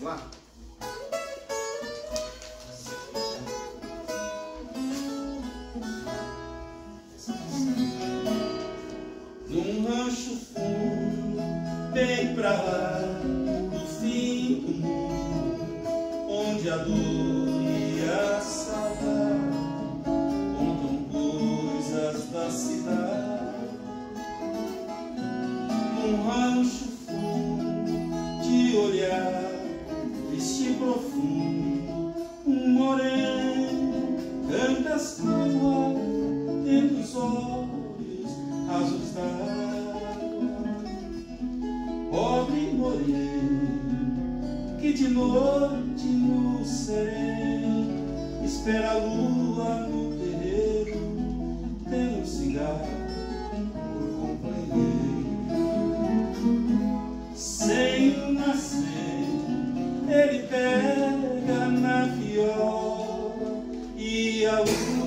Lá. Num rancho fundo, bem pra lá do fim do mundo, onde a dor e a saudade contam coisas da cidade. Num rancho fundo, de olhar profundo, um moreno canta as coisas dentro dos olhos rasos d'água. Pobre moreno que de noite no sereno espera a lua no terreiro, tem um cigarro Yeah.